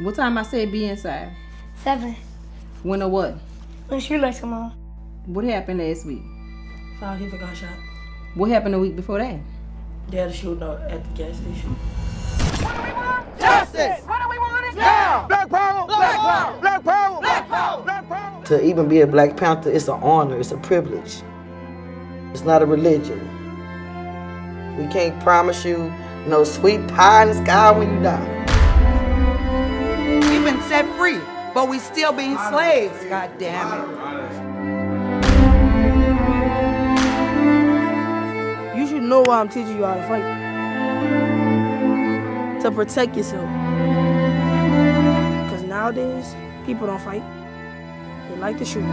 What time I said be inside? Seven. When or what? When she lights come on. What happened last week? Five hit a gunshot. What happened the week before that? They had a shooting at the gas station. What do we want? Justice! What do we want it now? Black power! Black power! Black power! Black power! Black power! To even be a Black Panther, it's an honor, it's a privilege. It's not a religion. We can't promise you no sweet pie in the sky when you die. Set free, but we still being slaves, god damn it. You should know why I'm teaching you how to fight. To protect yourself. Because nowadays, people don't fight. They like to shoot.